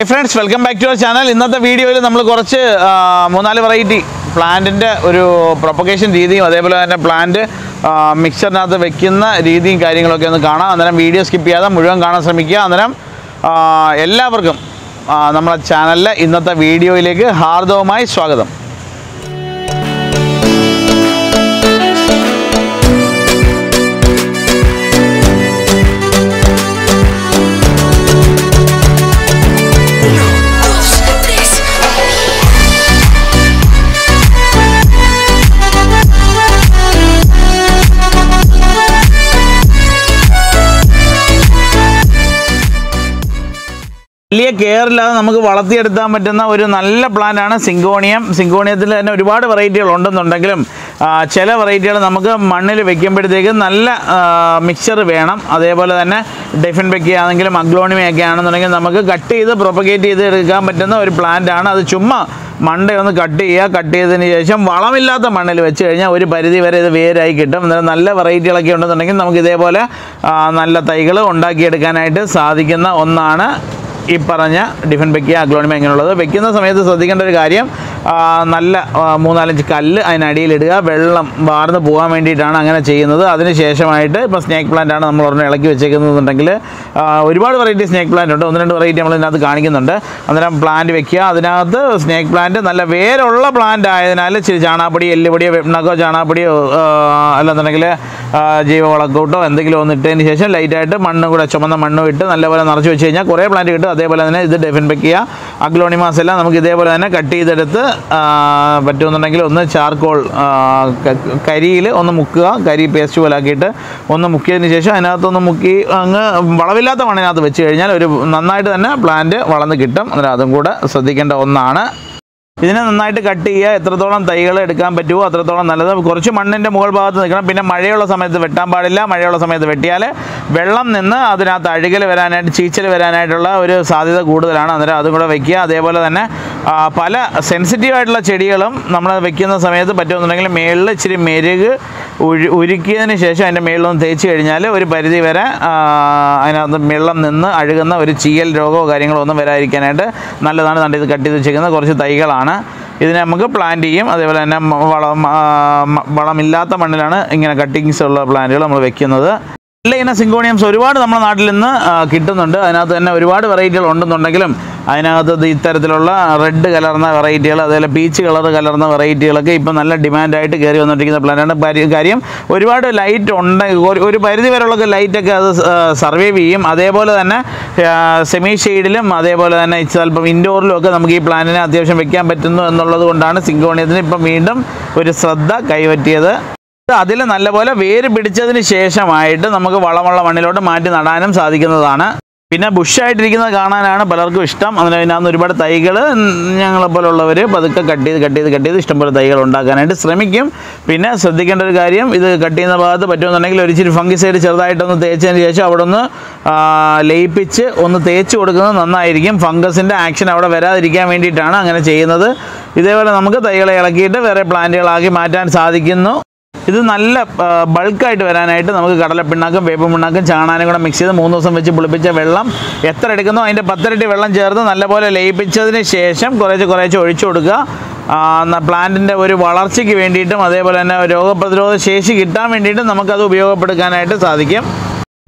Friends welcome back to our channel ഇന്നത്തെ വീഡിയോയിൽ നമ്മൾ കുറച്ച് മൂന്നാൽ വെറൈറ്റി പ്ലാന്റിന്റെ ഒരു പ്രൊപ്പഗേഷൻ രീതിയും അതേപോലെ തന്നെ പ്ലാന്റ് മിക്സറിനകത്ത് വെക്കുന്ന രീതിയും കാര്യങ്ങളൊക്കെ ഒന്ന് കാണാം. അന്നേരം വീഡിയോ സ്കിപ്പ് ചെയ്യാതെ മുഴുവൻ കാണാൻ ശ്രമിക്കുക. അന്നേരം എല്ലാവർക്കും നമ്മുടെ ചാനലിലെ ഇന്നത്തെ വീഡിയോയിലേക്ക് ഹാർദവമായി സ്വാഗതം. വലിയ കെയർ ഇല്ലാതെ നമുക്ക് വളർത്തിയെടുക്കാൻ പറ്റുന്ന ഒരു നല്ല പ്ലാന്റ് ആണ് സിങ്കോണിയം സിങ്കോണിയത്തിൽ തന്നെ ഒരുപാട് വെറൈറ്റികൾ ഉണ്ടെന്നുണ്ടെങ്കിലും ചില വെറൈറ്റികൾ നമുക്ക് മണ്ണിൽ വെക്കുമ്പോഴത്തേക്ക് നല്ല മിക്സ്ചർ വേണം. അതേപോലെ തന്നെ ഡെഫിൻ വെക്കുകയാണെങ്കിലും അഗ്ലോണിമയൊക്കെ ആണെന്നുണ്ടെങ്കിൽ നമുക്ക് കട്ട് ചെയ്ത് പ്രൊപ്പഗേറ്റ് ചെയ്ത് എടുക്കാൻ പറ്റുന്ന ഒരു പ്ലാന്റ് ആണ്. അത് ചുമ്മാ മണ്ടയൊന്ന് കട്ട് ചെയ്യുക. കട്ട് ചെയ്തതിന് ശേഷം വളമില്ലാത്ത മണ്ണിൽ വെച്ച് കഴിഞ്ഞാൽ ഒരു പരിധി വരെ ഇത് വേരായി കിട്ടും. അന്നേരം നല്ല വെറൈറ്റികളൊക്കെ ഉണ്ടെന്നുണ്ടെങ്കിൽ നമുക്ക് ഇതേപോലെ നല്ല തൈകൾ ഉണ്ടാക്കിയെടുക്കാനായിട്ട് സാധിക്കുന്ന ഒന്നാണ് ഈ പറഞ്ഞ ഡിഫൻ വെക്കുക അഗ്ലോണിമ ഇങ്ങനെയുള്ളത് വെക്കുന്ന സമയത്ത് ശ്രദ്ധിക്കേണ്ട ഒരു കാര്യം നല്ല മൂന്നാലഞ്ച് കല്ല് അതിനടിയിലിടുക. വെള്ളം വാർന്ന് പോകാൻ വേണ്ടിയിട്ടാണ് അങ്ങനെ ചെയ്യുന്നത്. അതിന് ശേഷമായിട്ട് ഇപ്പോൾ സ്നേക്ക് പ്ലാന്റ് ആണ് നമ്മൾ ഒരെണ്ണം ഇളക്കി വെച്ചേക്കുന്നതെന്നുണ്ടെങ്കിൽ ഒരുപാട് വെറൈറ്റി സ്നേക്ക് പ്ലാന്റ് ഉണ്ട്. ഒന്ന് രണ്ട് വെറൈറ്റി നമ്മൾ ഇതിനകത്ത് കാണിക്കുന്നുണ്ട്. അന്നേരം പ്ലാന്റ് വെക്കുക. അതിനകത്ത് സ്നേക്ക് പ്ലാന്റ് നല്ല വേരുള്ള പ്ലാന്റ് ആയതിനാൽ ഇച്ചിരി ചാണാപ്പൊടി എല്ലുപൊടിയോ വെണ്ണക്കോ ചാണാപ്പൊടിയോ അല്ലെന്നുണ്ടെങ്കിൽ ജൈവവളക്കൂട്ടോ എന്തെങ്കിലും ഒന്ന് ഇട്ടതിന് ശേഷം ലൈറ്റായിട്ട് മണ്ണും കൂടെ ചുമന്ന മണ്ണും ഇട്ട് നല്ലപോലെ നിറച്ച് വെച്ച് കഴിഞ്ഞാൽ കുറേ പ്ലാന്റ് കിട്ടും. അതേപോലെ തന്നെ ഇത് ഡെഫിൻ വെക്കുക. അഗ്ലോണിമാസ് എല്ലാം നമുക്ക് ഇതേപോലെ തന്നെ കട്ട് ചെയ്തെടുത്ത് പറ്റുമെന്നുണ്ടെങ്കിൽ ഒന്ന് ചാർക്കോൾ കരിയിൽ ഒന്ന് മുക്കുക. കരി പേസ്റ്റ് പോലാക്കിയിട്ട് ഒന്ന് മുക്കിയതിന് ശേഷം അതിനകത്തൊന്ന് മുക്കി അങ്ങ് വളവില്ലാത്ത മണ്ണിനകത്ത് വെച്ച് കഴിഞ്ഞാൽ ഒരു നന്നായിട്ട് തന്നെ പ്ലാന്റ് വളർന്ന് കിട്ടും. അന്നേരം അതും കൂടെ ശ്രദ്ധിക്കേണ്ട ഒന്നാണ്. ഇതിനെ നന്നായിട്ട് കട്ട് ചെയ്യുക. എത്രത്തോളം തൈകൾ എടുക്കാൻ പറ്റുമോ അത്രത്തോളം നല്ലത്. കുറച്ച് മണ്ണിന്റെ മുകൾ ഭാഗത്ത് നിൽക്കണം. പിന്നെ മഴയുള്ള സമയത്ത് വെട്ടാൻ പാടില്ല. മഴയുള്ള സമയത്ത് വെട്ടിയാൽ വെള്ളം നിന്ന് അതിനകത്ത് അഴുകൽ വരാനായിട്ട് ചീച്ചൽ വരാനായിട്ടുള്ള ഒരു സാധ്യത കൂടുതലാണ്. അന്നേരം അതും കൂടെ വയ്ക്കുക അതേപോലെ തന്നെ പല സെൻസിറ്റീവ് ആയിട്ടുള്ള ചെടികളും നമ്മൾ വെക്കുന്ന സമയത്ത് പറ്റുമെന്നുണ്ടെങ്കിൽ മേളിൽ ഇച്ചിരി മെരുക് ഉരു ഉരുക്കിയതിന് ശേഷം അതിന്റെ മേളിലൊന്ന് തേച്ച് കഴിഞ്ഞാൽ ഒരു പരിധി വരെ അതിനകത്ത് വെള്ളം നിന്ന് അഴുകുന്ന ഒരു ചീയൽ രോഗമോ കാര്യങ്ങളോ ഒന്നും വരാതിരിക്കാനായിട്ട് നല്ലതാണ് കണ്ട് ഇത് കട്ട് ചെയ്ത് വെച്ചിരിക്കുന്നത്. കുറച്ച് തൈകളാണ്. ഇതിനെ നമുക്ക് പ്ലാന്റ് ചെയ്യും. അതേപോലെ തന്നെ വളം വളമില്ലാത്ത മണ്ണിലാണ് ഇങ്ങനെ കട്ടിങ്സ് ഉള്ള പ്ലാന്റുകൾ നമ്മൾ വെക്കുന്നത്. നല്ല ഇനം സിങ്കോണിയംസ് ഒരുപാട് നമ്മുടെ നാട്ടിൽ നിന്ന് കിട്ടുന്നുണ്ട്. അതിനകത്ത് തന്നെ ഒരുപാട് വെറൈറ്റികൾ ഉണ്ടെന്നുണ്ടെങ്കിലും അതിനകത്ത് ഇത് ഇത്തരത്തിലുള്ള റെഡ് കലർന്ന വെറൈറ്റികൾ അതേപോലെ പീച്ച് കളർ കലർന്ന വെറൈറ്റികളൊക്കെ ഇപ്പം നല്ല ഡിമാൻഡായിട്ട് കയറി വന്നിരിക്കുന്ന പ്ലാന്റാണ് കാര്യം ഒരുപാട് ലൈറ്റ് ഉണ്ട്. ഒരു പരിധി വരെയുള്ള ലൈറ്റൊക്കെ അത് സർവൈവ് ചെയ്യും. അതേപോലെ തന്നെ സെമി ഷെയ്ഡിലും അതേപോലെ തന്നെ ചിലപ്പം ഇൻഡോറിലും ഒക്കെ നമുക്ക് ഈ പ്ലാനിനെ അത്യാവശ്യം വെക്കാൻ പറ്റുന്നു എന്നുള്ളത് കൊണ്ടാണ് സിങ്കോണിയത്തിന് ഇപ്പം വീണ്ടും ഒരു ശ്രദ്ധ കൈപറ്റിയത് അതിൽ നല്ലപോലെ വേര് പിടിച്ചതിന് ശേഷമായിട്ട് നമുക്ക് വളമുള്ള മണ്ണിലോട്ട് മാറ്റി നടാനും സാധിക്കുന്നതാണ്. പിന്നെ ബുഷായിട്ടിരിക്കുന്നത് കാണാനാണ് പലർക്കും ഇഷ്ടം. അതിന് അതിനകത്ത് ഒരുപാട് തൈകൾ ഞങ്ങളെപ്പോലുള്ളവർ പതുക്കെ കട്ട് ചെയ്ത് കട്ട് ചെയ്ത് കട്ട് ചെയ്ത് ഇഷ്ടംപോലെ തൈകൾ ഉണ്ടാക്കാനായിട്ട് ശ്രമിക്കും. പിന്നെ ശ്രദ്ധിക്കേണ്ട ഒരു കാര്യം ഇത് കട്ട് ചെയ്യുന്ന ഭാഗത്ത് പറ്റുമെന്നുണ്ടെങ്കിൽ ഒരു ഇച്ചിരി ഫംഗിസൈഡ് ചെറുതായിട്ടൊന്ന് തേച്ചതിന് ശേഷം അവിടെ ഒന്ന് ലയിപ്പിച്ച് ഒന്ന് തേച്ച് കൊടുക്കുന്നത് നന്നായിരിക്കും. ഫംഗസിന്റെ ആക്ഷൻ അവിടെ വരാതിരിക്കാൻ വേണ്ടിയിട്ടാണ് അങ്ങനെ ചെയ്യുന്നത്. ഇതേപോലെ നമുക്ക് തൈകളെ ഇളക്കിയിട്ട് വേറെ പ്ലാന്റുകളാക്കി മാറ്റാൻ സാധിക്കുന്നു. ഇത് നല്ല ബൾക്കായിട്ട് വരാനായിട്ട് നമുക്ക് കടലപ്പിണ്ണാക്കും വേപ്പ് പിണ്ണാക്കും ചാണാനും കൂടെ മിക്സ് ചെയ്ത് മൂന്ന് ദിവസം വെച്ച് പുളിപ്പിച്ച വെള്ളം എത്ര എടുക്കുന്നോ അതിന്റെ പത്തിരട്ടി വെള്ളം ചേർത്ത് നല്ലപോലെ ലയിപ്പിച്ചതിന് ശേഷം കുറേശ്ശെ കുറേശ്ശെ ഒഴിച്ചു കൊടുക്കുക. പ്ലാന്റിന്റെ ഒരു വളർച്ചയ്ക്ക് വേണ്ടിയിട്ടും അതേപോലെ തന്നെ രോഗപ്രതിരോധ ശേഷി കിട്ടാൻ വേണ്ടിയിട്ടും നമുക്കത് ഉപയോഗപ്പെടുത്താനായിട്ട് സാധിക്കും.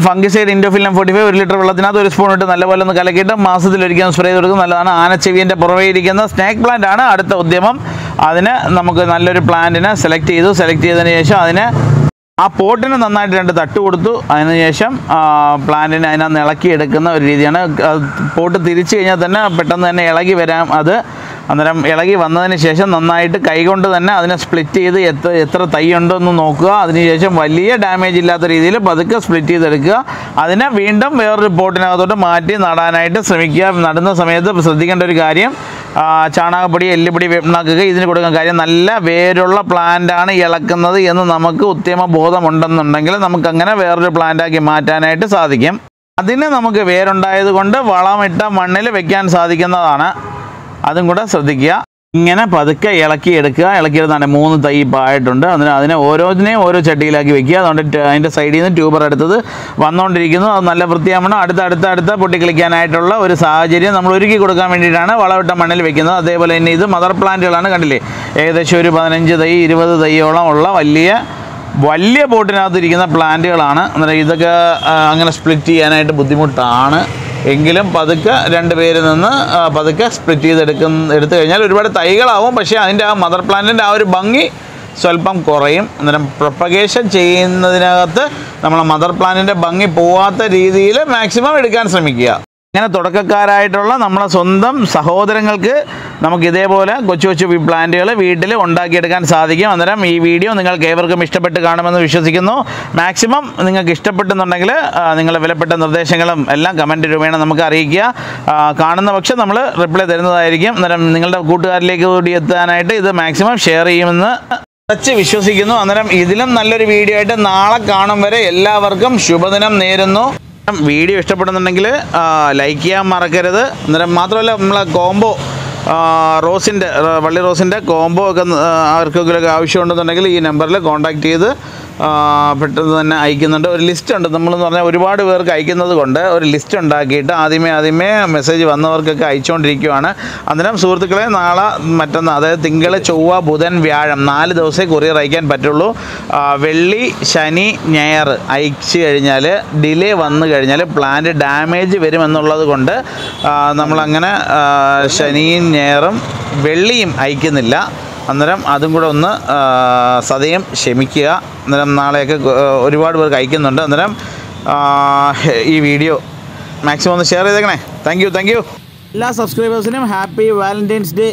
ഫംഗിസൈഡ് ഇൻഡോഫിലം ഫോർട്ടി ഫൈവ് ഒരു ലിറ്റർ വെള്ളത്തിനകത്ത് ഒരു സ്പൂൺ ഇട്ട് നല്ലപോലെ ഒന്ന് കലക്കിയിട്ട് മാസത്തിലൊരിക്കലും സ്പ്രേ ചെയ്ത് കൊടുക്കും. നല്ലതാണ് ആനച്ചെവിന്റെ പുറമേ ഇരിക്കുന്ന സ്നേക്ക് പ്ലാന്റ് ആണ് അടുത്ത ഉദ്യമം. അതിന് നമുക്ക് നല്ലൊരു പ്ലാന്റിനെ സെലക്ട് ചെയ്തു. സെലക്ട് ചെയ്തതിന് ശേഷം അതിന് ആ പോട്ടിന് നന്നായിട്ട് രണ്ട് തട്ട് കൊടുത്തു. അതിന് ശേഷം പ്ലാന്റിനെ അതിനകത്ത് ഇളക്കി എടുക്കുന്ന ഒരു രീതിയാണ്. പോട്ട് തിരിച്ചു കഴിഞ്ഞാൽ തന്നെ പെട്ടെന്ന് തന്നെ ഇളകി വരാം അത്. അന്നേരം ഇളകി വന്നതിന് ശേഷം നന്നായിട്ട് കൈകൊണ്ട് തന്നെ അതിനെ സ്പ്ലിറ്റ് ചെയ്ത് എത്ര എത്ര തൈ ഉണ്ടെന്ന് നോക്കുക. അതിനുശേഷം വലിയ ഡാമേജ് ഇല്ലാത്ത രീതിയിൽ പതുക്കെ സ്പ്ലിറ്റ് ചെയ്തെടുക്കുക. അതിനെ വീണ്ടും വേറൊരു പോട്ടിനകത്തോട്ട് മാറ്റി നടാനായിട്ട് ശ്രമിക്കുക. നടുന്ന സമയത്ത് ശ്രദ്ധിക്കേണ്ട ഒരു കാര്യം ചാണകപ്പൊടി എല്ലുപൊടി വേപ്പണാക്കുക ഇതിന് കൊടുക്കാൻ കാര്യം നല്ല വേരുള്ള പ്ലാന്റാണ് ഇളക്കുന്നത് എന്ന് നമുക്ക് ഉത്തമ ബോധമുണ്ടെന്നുണ്ടെങ്കിൽ നമുക്കങ്ങനെ വേറൊരു പ്ലാന്റാക്കി മാറ്റാനായിട്ട് സാധിക്കും. അതിന് നമുക്ക് വേരുണ്ടായത് കൊണ്ട് വളമിട്ട മണ്ണിൽ വെക്കാൻ സാധിക്കുന്നതാണ്. അതും കൂടെ ശ്രദ്ധിക്കുക. ഇങ്ങനെ പതുക്കെ ഇളക്കി എടുക്കുക. ഇളക്കിയെടുത്താണ് മൂന്ന് തൈ പായിട്ടുണ്ട്. അതിന് അതിനെ ഓരോന്നിനെയും ഓരോ ചട്ടിയിലാക്കി വെക്കുക. അതുകൊണ്ട് അതിന്റെ സൈഡിൽ നിന്ന് ട്യൂബർ എടുത്തത് വന്നുകൊണ്ടിരിക്കുന്നു അത് നല്ല വൃത്തിയാവണം. അടുത്ത അടുത്ത അടുത്ത പൊട്ടിക്കളിക്കാനായിട്ടുള്ള ഒരു സാഹചര്യം നമ്മൾ ഒരുക്കി കൊടുക്കാൻ വേണ്ടിയിട്ടാണ് വളവിട്ട മണ്ണിൽ വെക്കുന്നത്. അതേപോലെ തന്നെ ഇത് മദർ പ്ലാന്റുകളാണ് കണ്ടില്ലേ? ഏകദേശം ഒരു പതിനഞ്ച് തൈ ഇരുപത് തൈയോളം ഉള്ള വലിയ വലിയ ബോട്ടിനകത്ത് ഇരിക്കുന്ന പ്ലാന്റുകളാണ്. അന്നേരം ഇതൊക്കെ അങ്ങനെ സ്പ്ലിറ്റ് ചെയ്യാനായിട്ട് ബുദ്ധിമുട്ടാണ്. എങ്കിലും പതുക്കെ രണ്ട് പേര് നിന്ന് പതുക്കെ സ്പ്ലിറ്റ് ചെയ്തെടുക്കുന്ന എടുത്തു കഴിഞ്ഞാൽ ഒരുപാട് തൈകളാവും. പക്ഷേ അതിന്റെ ആ മദർ പ്ലാന്റിന്റെ ആ ഒരു ഭംഗി സ്വല്പം കുറയും. അന്നേരം പ്രൊപ്പഗേഷൻ ചെയ്യുന്നതിനകത്ത് നമ്മൾ മദർ പ്ലാന്റിന്റെ ഭംഗി പോവാത്ത രീതിയിൽ മാക്സിമം എടുക്കാൻ ശ്രമിക്കുക. ഇങ്ങനെ തുടക്കക്കാരായിട്ടുള്ള നമ്മളെ സ്വന്തം സഹോദരങ്ങൾക്ക് നമുക്ക് ഇതേപോലെ കൊച്ചു കൊച്ചു പ്ലാന്റുകൾ വീട്ടിൽ ഉണ്ടാക്കിയെടുക്കാൻ സാധിക്കും. അന്നേരം ഈ വീഡിയോ നിങ്ങൾക്ക് ഏവർക്കും ഇഷ്ടപ്പെട്ട് കാണുമെന്ന് വിശ്വസിക്കുന്നു. മാക്സിമം നിങ്ങൾക്ക് ഇഷ്ടപ്പെട്ടെന്നുണ്ടെങ്കിൽ നിങ്ങളുടെ വിലപ്പെട്ട നിർദ്ദേശങ്ങളും എല്ലാം കമന്റ് രൂപേണ നമുക്ക് അറിയിക്കുക. കാണുന്ന പക്ഷം നമ്മൾ റിപ്ലൈ തരുന്നതായിരിക്കും. അന്നേരം നിങ്ങളുടെ കൂട്ടുകാരിലേക്ക് കൂടി എത്താനായിട്ട് ഇത് മാക്സിമം ഷെയർ ചെയ്യുമെന്ന് ഉറച്ച് വിശ്വസിക്കുന്നു. അന്നേരം ഇതിലും നല്ലൊരു വീഡിയോ ആയിട്ട് നാളെ കാണും വരെ എല്ലാവർക്കും ശുഭദിനം നേരുന്നു. വീഡിയോ ഇഷ്ടപ്പെടുന്നുണ്ടെങ്കിൽ ലൈക്ക് ചെയ്യാൻ മറക്കരുത്. അന്നേരം മാത്രമല്ല നമ്മളെ കോംബോ റോസിന്റെ വള്ളി റോസിന്റെ കോംബോ ഒക്കെ ആർക്കെങ്കിലുമൊക്കെ ആവശ്യമുണ്ടെന്നുണ്ടെങ്കിൽ ഈ നമ്പറിൽ കോൺടാക്റ്റ് ചെയ്ത് പെട്ടെന്ന് തന്നെ അയക്കുന്നുണ്ട്. ഒരു ലിസ്റ്റ് ഉണ്ട്. നമ്മളെന്ന് പറഞ്ഞാൽ ഒരുപാട് പേർക്ക് അയക്കുന്നത് കൊണ്ട് ഒരു ലിസ്റ്റ് ഉണ്ടാക്കിയിട്ട് ആദ്യമേ ആദ്യമേ മെസ്സേജ് വന്നവർക്കൊക്കെ അയച്ചുകൊണ്ടിരിക്കുകയാണ് അന്നേരം സുഹൃത്തുക്കളെ നാളെ മറ്റന്നാൾ അതായത് തിങ്കൾ ചൊവ്വ ബുധൻ വ്യാഴം നാല് ദിവസമേ കൊറിയർ അയക്കാൻ പറ്റുള്ളൂ. വെള്ളി ശനി ഞായർ അയച്ചു കഴിഞ്ഞാൽ ഡിലേ വന്നു കഴിഞ്ഞാൽ പ്ലാന്റ് ഡാമേജ് വരുമെന്നുള്ളത് കൊണ്ട് നമ്മളങ്ങനെ ശനിയും ഞായറും വെള്ളിയും അയക്കുന്നില്ല. അന്നേരം അതും കൂടെ ഒന്ന് സതയം ക്ഷമിക്കുക. അന്നേരം നാളെയൊക്കെ ഒരുപാട് പേർ കഴിക്കുന്നുണ്ട് അന്നേരം ഈ വീഡിയോ മാക്സിമം ഒന്ന് ഷെയർ ചെയ്തേക്കണേ. താങ്ക് യു താങ്ക് യു എല്ലാ സബ്സ്ക്രൈബേഴ്സിനും ഹാപ്പി വാലന്റൈൻസ് ഡേ.